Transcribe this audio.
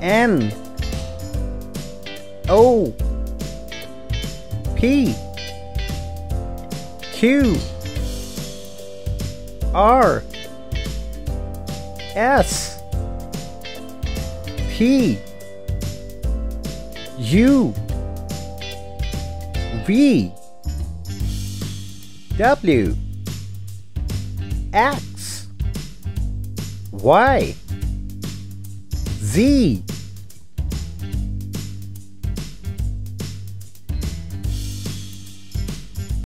N O P Q R S T U V W X Y Z